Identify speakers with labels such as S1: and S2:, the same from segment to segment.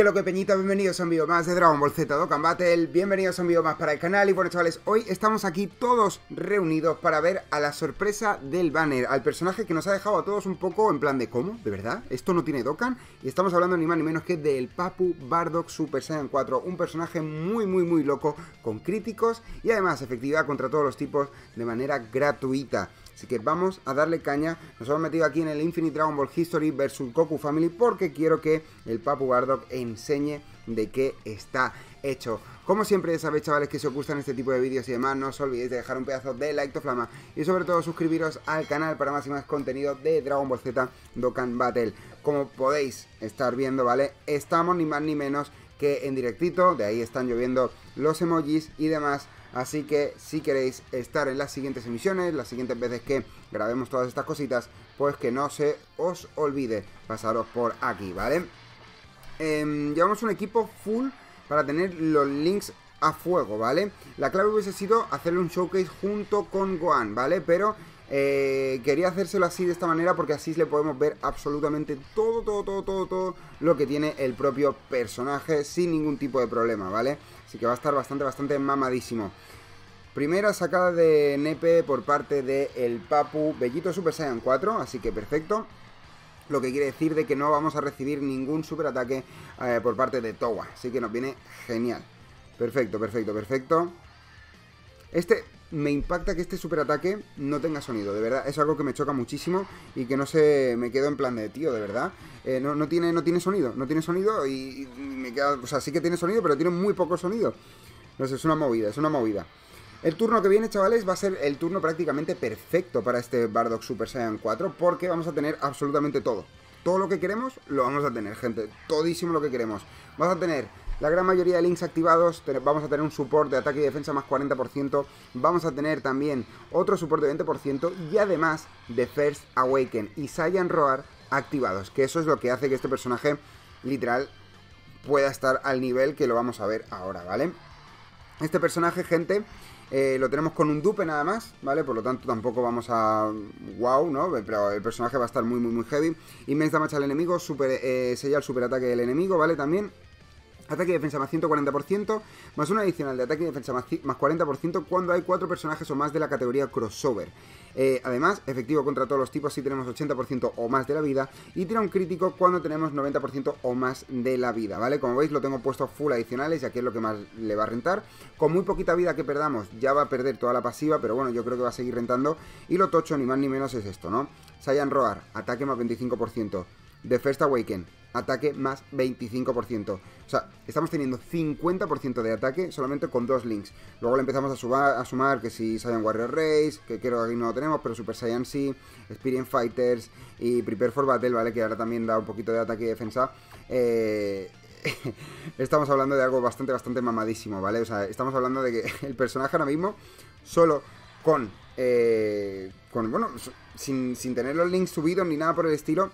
S1: Que lo que peñita, bienvenidos a un vídeo más de Dragon Ball Z Dokkan Battle, bienvenidos a un vídeo más para el canal y bueno chavales, hoy estamos aquí todos reunidos para ver a la sorpresa del banner, al personaje que nos ha dejado a todos un poco en plan de ¿cómo? ¿De verdad? ¿Esto no tiene Dokkan? Y estamos hablando ni más ni menos que del Papu Bardock Super Saiyan 4, un personaje muy muy muy loco, con críticos y además efectividad contra todos los tipos de manera gratuita. Así que vamos a darle caña. Nos hemos metido aquí en el Infinite Dragon Ball History versus Goku Family porque quiero que el Papu Bardock enseñe de qué está hecho. Como siempre ya sabéis chavales que si os gustan este tipo de vídeos y demás no os olvidéis de dejar un pedazo de like to flama y sobre todo suscribiros al canal para más y más contenido de Dragon Ball Z Dokkan Battle. Como podéis estar viendo, ¿vale? Estamos ni más ni menos que en directito, de ahí están lloviendo los emojis y demás Así que si queréis estar en las siguientes emisiones, las siguientes veces que grabemos todas estas cositas, pues que no se os olvide pasaros por aquí, ¿vale? Eh, llevamos un equipo full para tener los links a fuego, ¿vale? La clave hubiese sido hacerle un showcase junto con Gohan, ¿vale? Pero eh, quería hacérselo así de esta manera porque así le podemos ver absolutamente todo, todo, todo, todo, todo lo que tiene el propio personaje sin ningún tipo de problema, ¿vale? Así que va a estar bastante, bastante mamadísimo. Primera sacada de Nepe por parte del el Papu Bellito Super Saiyan 4, así que perfecto. Lo que quiere decir de que no vamos a recibir ningún super ataque eh, por parte de Towa. Así que nos viene genial. Perfecto, perfecto, perfecto. Este, me impacta que este super ataque no tenga sonido, de verdad, es algo que me choca muchísimo y que no se me quedo en plan de tío, de verdad, eh, no, no, tiene, no tiene sonido, no tiene sonido y, y, me queda, o sea, sí que tiene sonido, pero tiene muy poco sonido. No sé, es una movida, es una movida. El turno que viene, chavales, va a ser el turno prácticamente perfecto para este Bardock Super Saiyan 4 porque vamos a tener absolutamente todo. Todo lo que queremos lo vamos a tener, gente, todísimo lo que queremos. Vamos a tener la gran mayoría de links activados, vamos a tener un support de ataque y defensa más 40%, vamos a tener también otro support de 20% y además de First Awaken y Saiyan Roar activados, que eso es lo que hace que este personaje literal pueda estar al nivel que lo vamos a ver ahora, ¿vale? Este personaje, gente, eh, lo tenemos con un dupe nada más, ¿vale? Por lo tanto tampoco vamos a... wow, ¿no? Pero el personaje va a estar muy, muy, muy heavy. Inmensa damage al enemigo, super, eh, sella el super ataque del enemigo, ¿vale? También Ataque y defensa más 140%, más un adicional de ataque y defensa más, 40% cuando hay 4 personajes o más de la categoría crossover. Eh, además, efectivo contra todos los tipos si tenemos 80% o más de la vida y tira un crítico cuando tenemos 90% o más de la vida, ¿vale? Como veis lo tengo puesto full adicionales y aquí es lo que más le va a rentar. Con muy poquita vida que perdamos ya va a perder toda la pasiva, pero bueno, yo creo que va a seguir rentando. Y lo tocho ni más ni menos es esto, ¿no? Saiyan Roar, ataque más 25%. The First Awaken, ataque más 25%. O sea, estamos teniendo 50% de ataque solamente con dos links. Luego le empezamos a sumar que si Saiyan Warrior Race, que creo que aquí no lo tenemos, pero Super Saiyan sí, Experience Fighters y Prepare for Battle, ¿vale? Que ahora también da un poquito de ataque y defensa. Eh, estamos hablando de algo bastante, bastante mamadísimo, ¿vale? O sea, estamos hablando de que el personaje ahora mismo, solo con, eh, con bueno, sin, sin tener los links subidos ni nada por el estilo,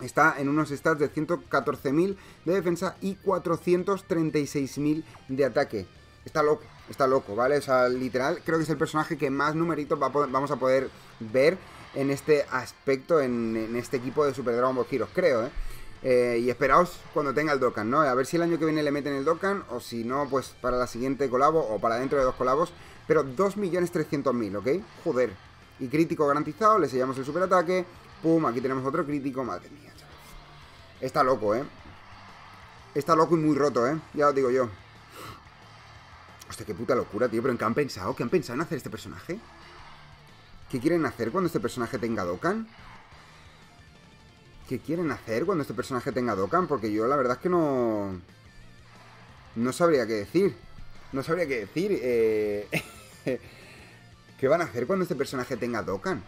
S1: Está en unos stats de 114.000 de defensa y 436.000 de ataque. Está loco, está loco, ¿vale? O sea, literal, creo que es el personaje que más numeritos va vamos a poder ver en este aspecto, en, este equipo de Super Dragon Ball Heroes, creo, ¿eh? ¿eh? Y esperaos cuando tenga el Dokkan, ¿no? A ver si el año que viene le meten el Dokkan, o si no, pues para la siguiente colabo, o para dentro de dos colabos. Pero 2.300.000, ¿ok? Joder. Y crítico garantizado, le sellamos el super ataque, Pum, aquí tenemos otro crítico. Madre mía, chaval. Está loco, ¿eh? Está loco y muy roto, ¿eh? Ya os digo yo. Hostia, qué puta locura, tío. ¿Pero en qué han pensado? ¿Qué han pensado en hacer este personaje? ¿Qué quieren hacer cuando este personaje tenga Dokkan? ¿Qué quieren hacer cuando este personaje tenga Dokkan? Porque yo la verdad es que no... No sabría qué decir. No sabría qué decir. Eh... ¿Qué van a hacer cuando este personaje tenga Dokkan?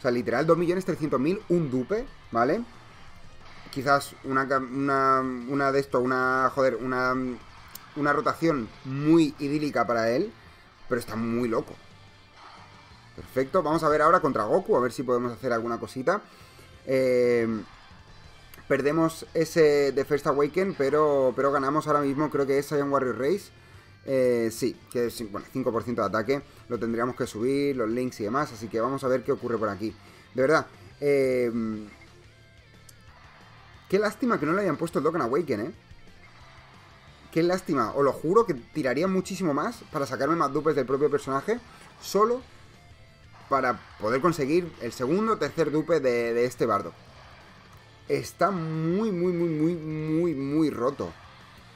S1: O sea, literal, 2.300.000, un dupe, ¿vale? Quizás una, una, una de esto, una, joder, una, una rotación muy idílica para él, pero está muy loco. Perfecto, vamos a ver ahora contra Goku, a ver si podemos hacer alguna cosita. Eh, perdemos ese de First Awaken, pero, pero ganamos ahora mismo, creo que es Saiyan Warrior Race. Eh, sí, que es bueno, 5% de ataque, lo tendríamos que subir, los links y demás, así que vamos a ver qué ocurre por aquí. De verdad, eh, qué lástima que no le hayan puesto el Dokkan Awaken, ¿eh? Qué lástima, os lo juro que tiraría muchísimo más para sacarme más dupes del propio personaje, solo para poder conseguir el segundo o tercer dupe de, este bardo. Está muy, muy, muy, muy, muy, muy roto.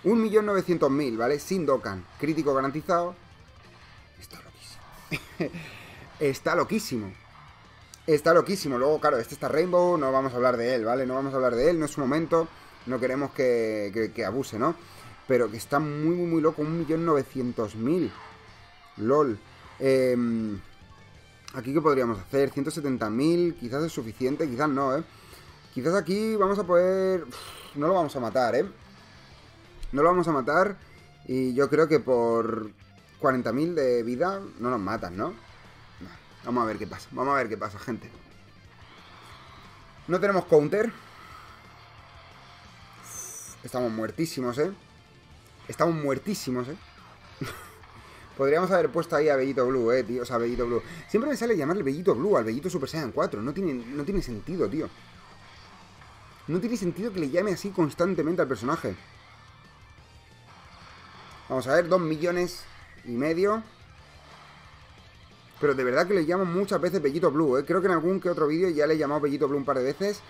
S1: 1.900.000, ¿vale? Sin Dokkan. Crítico garantizado. Está loquísimo. está loquísimo. Está loquísimo. Luego, claro, este está Rainbow, no vamos a hablar de él, ¿vale? No vamos a hablar de él, no es su momento. No queremos que, que abuse, ¿no? pero que está muy, muy, muy loco. 1.900.000. LOL. Eh, aquí, ¿qué podríamos hacer? 170.000. Quizás es suficiente, quizás no, ¿eh? Quizás aquí vamos a poder... no lo vamos a matar, ¿eh? No lo vamos a matar. Y yo creo que por 40.000 de vida no nos matan, ¿no? Vamos a ver qué pasa. Vamos a ver qué pasa, gente. No tenemos counter. Estamos muertísimos, ¿eh? Estamos muertísimos, ¿eh? Podríamos haber puesto ahí a Bellito Blue, eh, tío. O sea, Bellito Blue. Siempre me sale llamarle Bellito Blue al Bellito Super Saiyan 4. No tiene, no tiene sentido, tío. No tiene sentido que le llame así constantemente al personaje. Vamos a ver, dos millones y medio. Pero de verdad que le llamo muchas veces Bellito Blue, ¿eh? Creo que en algún que otro vídeo ya le he llamado Bellito Blue un par de veces.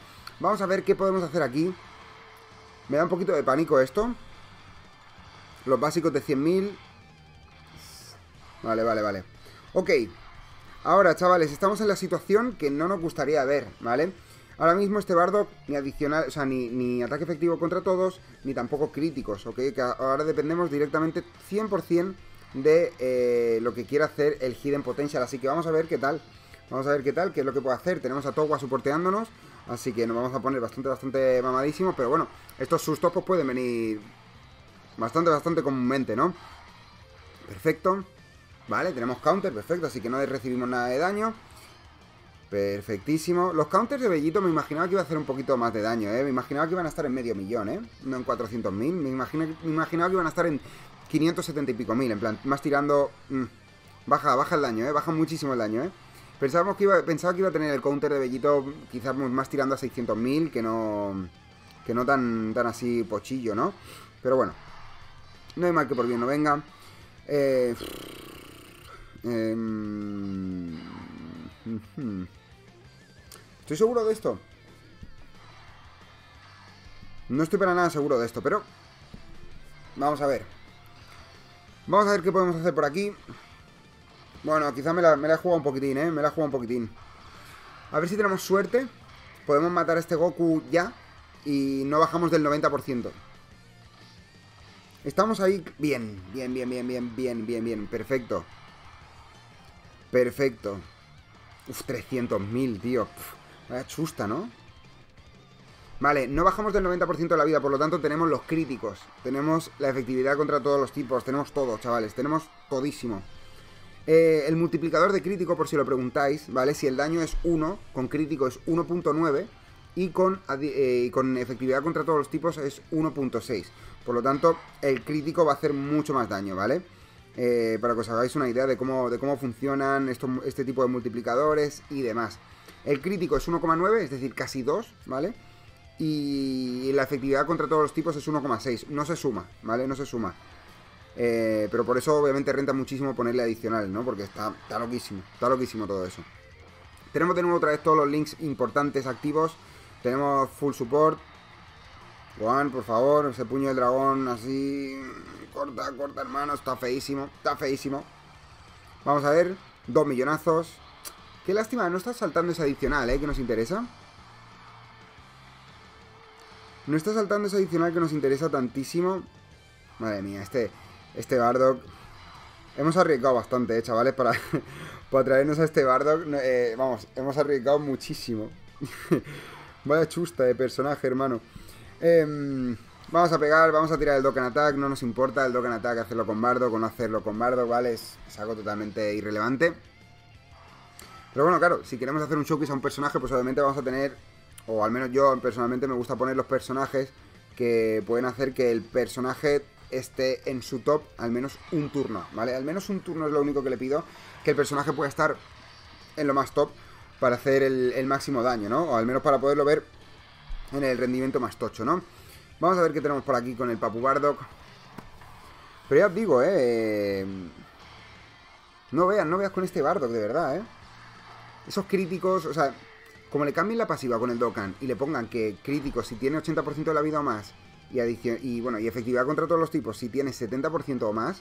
S1: Vamos a ver qué podemos hacer aquí. Me da un poquito de pánico esto. Los básicos de 100.000. Vale, vale, vale. Ok. Ahora, chavales, estamos en la situación que no nos gustaría ver, ¿vale? Ahora mismo este bardo ni adicional, o sea, ni, ataque efectivo contra todos, ni tampoco críticos, ¿ok? Que ahora dependemos directamente 100% de eh, lo que quiera hacer el Hidden Potential. Así que vamos a ver qué tal. Vamos a ver qué tal, qué es lo que puede hacer. Tenemos a Towa soporteándonos, así que nos vamos a poner bastante, bastante mamadísimos. Pero bueno, estos sustos pues pueden venir Bastante, bastante comúnmente, ¿no? Perfecto. Vale, tenemos counter, perfecto, así que no recibimos nada de daño. Perfectísimo. Los counters de Bellito me imaginaba que iba a hacer un poquito más de daño, ¿eh? Me imaginaba que iban a estar en medio millón, ¿eh? No en 400.000. Me, me imaginaba que iban a estar en 570 y pico mil. En plan, más tirando... Mm, baja, baja el daño, ¿eh? Baja muchísimo el daño, ¿eh? Pensábamos que iba, pensaba que iba a tener el counter de Bellito quizás más tirando a 600.000 que no... Que no tan, tan así pochillo, ¿no? Pero bueno, no hay mal que por bien no venga. Eh, em, ¿Estoy seguro de esto? No estoy para nada seguro de esto, pero... Vamos a ver. Vamos a ver qué podemos hacer por aquí. Bueno, quizá me la, me la he jugado un poquitín, ¿eh? Me la he jugado un poquitín. A ver si tenemos suerte. Podemos matar a este Goku ya. Y no bajamos del 90%. Estamos ahí bien, bien, bien, bien, bien, bien, bien, bien. Perfecto. Perfecto. Uf, 300.000, tío. vaya chusta, ¿no? Vale, no bajamos del 90% de la vida, por lo tanto tenemos los críticos. Tenemos la efectividad contra todos los tipos. Tenemos todo, chavales. Tenemos todísimo. Eh, el multiplicador de crítico, por si lo preguntáis, ¿vale? Si el daño es 1, con crítico es 1.9 y con, eh, con efectividad contra todos los tipos es 1.6. Por lo tanto, el crítico va a hacer mucho más daño, ¿vale? Eh, para que os hagáis una idea de cómo, de cómo funcionan este tipo de multiplicadores y demás. El crítico es 1,9, es decir, casi 2, ¿vale? Y la efectividad contra todos los tipos es 1,6. No se suma, ¿vale? No se suma. Eh, pero por eso obviamente renta muchísimo ponerle adicional, ¿no? Porque está, está loquísimo, está loquísimo todo eso. Tenemos de nuevo otra vez todos los links importantes activos. Tenemos full support, Juan, por favor, ese puño de dragón así... Corta, corta, hermano, está feísimo, está feísimo. Vamos a ver, dos millonazos. Qué lástima, no está saltando ese adicional, ¿eh? Que nos interesa. No está saltando ese adicional que nos interesa tantísimo. Madre mía, este, este Bardock... Hemos arriesgado bastante, ¿eh, chavales, para, para traernos a este Bardock. Eh, vamos, hemos arriesgado muchísimo. Vaya chusta de personaje, hermano. Em, vamos a pegar, vamos a tirar el Dokkan Attack, no nos importa el Dokkan Attack hacerlo con Bardo, con no hacerlo con Bardo, ¿vale? Es, algo totalmente irrelevante. Pero bueno, claro, si queremos hacer un showcase a un personaje, pues obviamente vamos a tener, o al menos yo personalmente me gusta poner los personajes que pueden hacer que el personaje esté en su top al menos un turno, ¿vale? Al menos un turno es lo único que le pido, que el personaje pueda estar en lo más top para hacer el, el máximo daño, ¿no? O al menos para poderlo ver en el rendimiento más tocho, ¿no? Vamos a ver qué tenemos por aquí con el Papu Bardock. Pero ya os digo, eh... No veas, no veas con este Bardock, de verdad, ¿eh? Esos críticos, o sea, como le cambien la pasiva con el Dokkan y le pongan que crítico si tiene 80% de la vida o más y, y bueno, y efectividad contra todos los tipos si tiene 70% o más,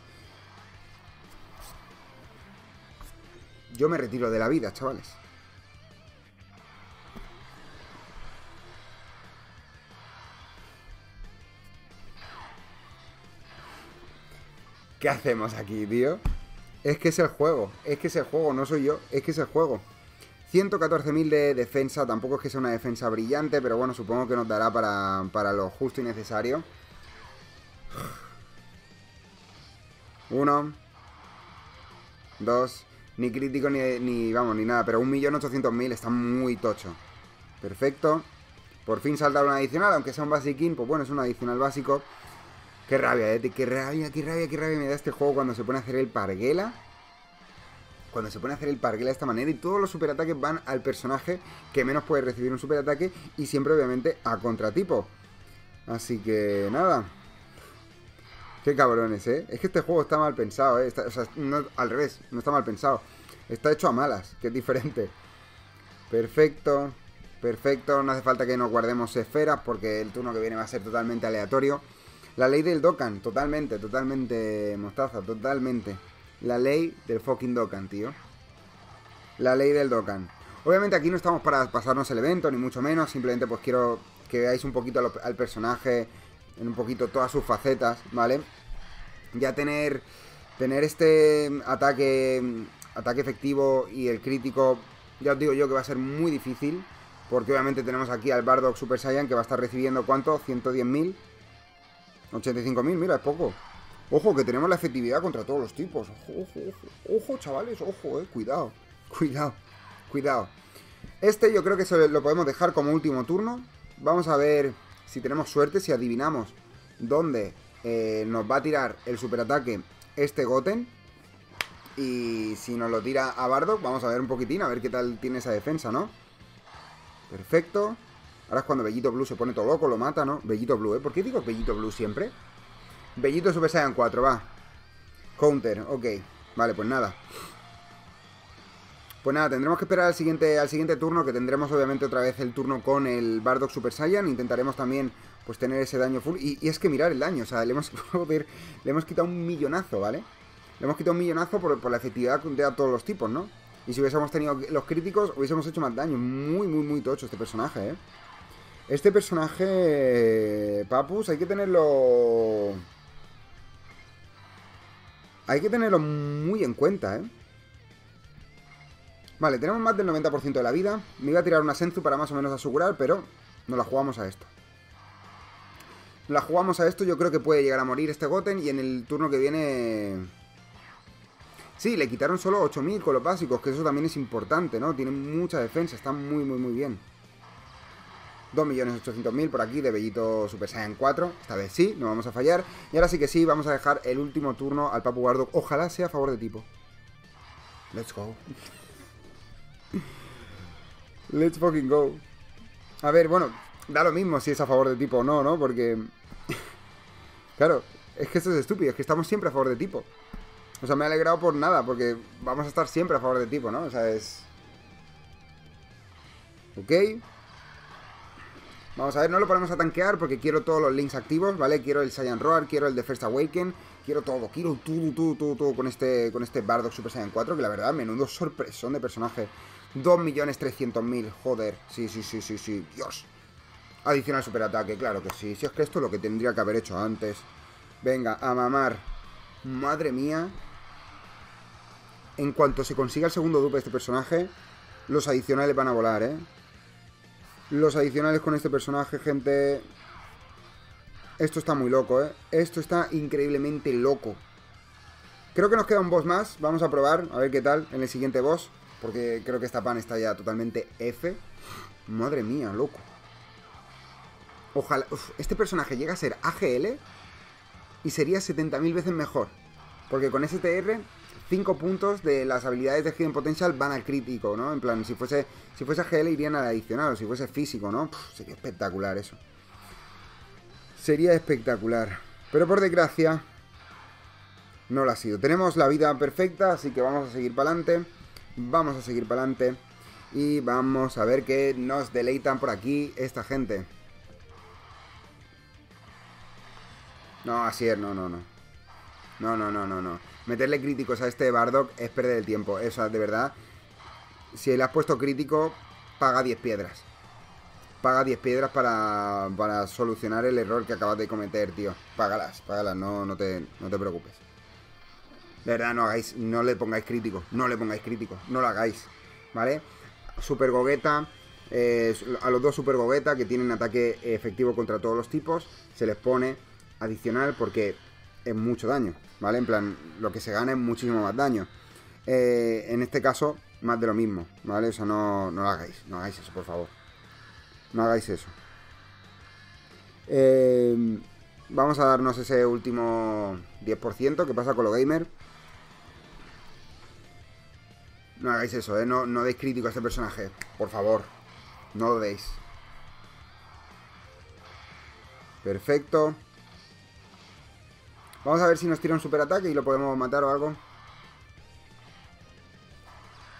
S1: yo me retiro de la vida, chavales. ¿Qué hacemos aquí, tío? Es que es el juego, es que es el juego, no soy yo, es que es el juego. 114.000 de defensa, tampoco es que sea una defensa brillante, pero bueno, supongo que nos dará para, para lo justo y necesario. Uno. Dos. Ni crítico ni, ni, vamos, ni nada, pero 1.800.000 está muy tocho. Perfecto. Por fin saltar un adicional, aunque sea un basic pues bueno, es un adicional básico. Qué rabia, eh, qué rabia, qué rabia, qué rabia me da este juego cuando se pone a hacer el parguela cuando se pone a hacer el parguela de esta manera y todos los superataques van al personaje que menos puede recibir un superataque y siempre obviamente a contratipo. Así que nada. Qué cabrones, ¿eh? Es que este juego está mal pensado, ¿eh? o sea, no, al revés, no está mal pensado. Está hecho a malas, que es diferente. Perfecto, perfecto. No hace falta que nos guardemos esferas porque el turno que viene va a ser totalmente aleatorio. La ley del Dokkan, totalmente, totalmente mostaza, totalmente. La ley del fucking Dokkan, tío. La ley del Dokkan. Obviamente aquí no estamos para pasarnos el evento, ni mucho menos. Simplemente pues quiero que veáis un poquito al, personaje, en un poquito todas sus facetas, ¿vale? Ya tener, tener este ataque, ataque efectivo y el crítico, ya os digo yo que va a ser muy difícil. Porque obviamente tenemos aquí al Bardock Super Saiyan que va a estar recibiendo, ¿cuánto? 110.000. 85.000, mira, es poco. Ojo, que tenemos la efectividad contra todos los tipos. Ojo, ojo, ojo, ojo, chavales, ojo, eh. Cuidado, cuidado, cuidado. Este yo creo que se lo podemos dejar como último turno. Vamos a ver si tenemos suerte, si adivinamos dónde eh, nos va a tirar el superataque este Goten. Y si nos lo tira a Bardock, vamos a ver un poquitín, a ver qué tal tiene esa defensa, ¿no? Perfecto. Ahora es cuando Bellito Blue se pone todo loco, lo mata, ¿no? Bellito Blue, ¿eh? ¿Por qué digo Bellito Blue siempre? Bellito Super Saiyan 4, va. Counter, ok. Vale, pues nada. Pues nada, tendremos que esperar al siguiente, al siguiente turno, que tendremos obviamente otra vez el turno con el Bardock Super Saiyan. Intentaremos también pues tener ese daño full. Y, es que mirar el daño, o sea, le hemos, quitado un millonazo, ¿vale? Le hemos quitado un millonazo por, la efectividad de todos los tipos, ¿no? Y si hubiésemos tenido los críticos, hubiésemos hecho más daño. Muy, muy, muy tocho este personaje, ¿eh? Este personaje, Papus, hay que tenerlo hay que tenerlo muy en cuenta, ¿eh? Vale, tenemos más del 90% de la vida. Me iba a tirar una Senzu para más o menos asegurar, pero nos la jugamos a esto. la jugamos a esto, yo creo que puede llegar a morir este Goten y en el turno que viene... Sí, le quitaron solo 8.000 con los básicos, que eso también es importante, ¿no? Tiene mucha defensa, está muy, muy, muy bien. 2.800.000 por aquí de Bellito Super Saiyan 4. Esta vez sí, no vamos a fallar. Y ahora sí que sí, vamos a dejar el último turno al Papu Bardock. Ojalá sea a favor de tipo. Let's go. Let's fucking go. A ver, bueno, da lo mismo si es a favor de tipo o no, ¿no? Porque... claro, es que esto es estúpido, es que estamos siempre a favor de tipo. O sea, me ha alegrado por nada, porque vamos a estar siempre a favor de tipo, ¿no? O sea, es... Ok. Vamos a ver, no lo ponemos a tanquear porque quiero todos los links activos, ¿vale? Quiero el Saiyan Roar, quiero el de First Awaken, quiero todo, quiero todo, todo, todo, todo con este, con este Bardock Super Saiyan 4, que la verdad, menudo sorpresón de personaje. 2.300.000, joder, sí, sí, sí, sí, sí, Dios. Adicional superataque, claro que sí, si es que esto es lo que tendría que haber hecho antes. Venga, a mamar. Madre mía. En cuanto se consiga el segundo dupe de este personaje, los adicionales van a volar, ¿eh? Los adicionales con este personaje, gente... Esto está muy loco, ¿eh? Esto está increíblemente loco. Creo que nos queda un boss más. Vamos a probar, a ver qué tal en el siguiente boss. Porque creo que esta pan está ya totalmente F. Madre mía, loco. Ojalá... este personaje llega a ser AGL y sería 70.000 veces mejor. Porque con STR 5 puntos de las habilidades de Hidden Potential van al crítico, ¿no? En plan, si fuese, si fuese GL irían al adicional, o si fuese físico, ¿no? sería espectacular eso. Sería espectacular. Pero por desgracia, no lo ha sido. Tenemos la vida perfecta, así que vamos a seguir para adelante. Vamos a seguir para adelante. Y vamos a ver qué nos deleitan por aquí esta gente. No, así es, no, no, no. No, no, no, no, no. Meterle críticos a este Bardock es perder el tiempo. O sea, de verdad, si le has puesto crítico, paga 10 piedras. Paga 10 piedras para, para solucionar el error que acabas de cometer, tío. Págalas, págalas, no, no, te, no te preocupes. De verdad, no hagáis, no le pongáis crítico, no le pongáis crítico, no lo hagáis, ¿vale? Super Gogeta, eh, a los dos Super Gogeta que tienen ataque efectivo contra todos los tipos, se les pone adicional porque es mucho daño, ¿vale? En plan, lo que se gana es muchísimo más daño. Eh, en este caso, más de lo mismo, ¿vale? O sea, no, no lo hagáis, no hagáis eso, por favor. No hagáis eso. Eh, vamos a darnos ese último 10%. ¿Qué pasa con los gamer? No hagáis eso, ¿eh? No, no deis crítico a este personaje. Por favor. No lo deis. Perfecto. Vamos a ver si nos tira un super ataque y lo podemos matar o algo.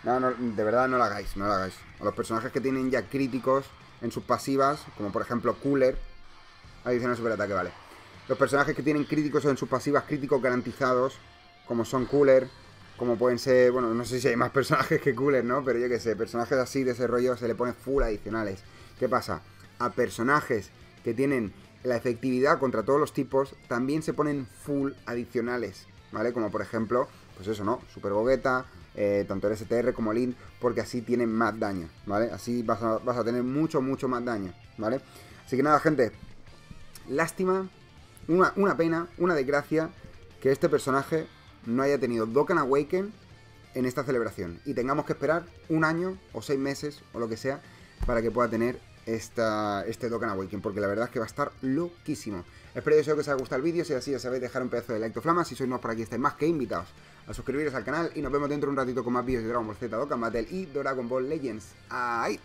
S1: No, de verdad no lo hagáis, no lo hagáis. A los personajes que tienen ya críticos en sus pasivas, como por ejemplo Cooler, adicional super ataque, vale. Los personajes que tienen críticos en sus pasivas, críticos garantizados, como son Cooler, como pueden ser, bueno, no sé si hay más personajes que Cooler, ¿no? Pero yo que sé, personajes así de ese rollo se le pone full adicionales. ¿Qué pasa? A personajes que tienen la efectividad contra todos los tipos, también se ponen full adicionales, ¿vale? Como por ejemplo, pues eso, ¿no? Super Gogeta, eh, tanto el STR como el INT, porque así tienen más daño, ¿vale? Así vas a, vas a, tener mucho, mucho más daño, ¿vale? Así que nada, gente, lástima, una, una pena, una desgracia que este personaje no haya tenido Dokkan Awaken en esta celebración y tengamos que esperar un año o seis meses o lo que sea para que pueda tener esta, este Dokkan Awaken, porque la verdad es que va a estar loquísimo. Espero que os haya gustado el vídeo, si es así ya sabéis dejar un pedazo de like o flama, si sois nuevos por aquí estáis más que invitados a suscribiros al canal y nos vemos dentro de un ratito con más vídeos de Dragon Ball Z, Dokkan Battle y Dragon Ball Legends. ¡Ay!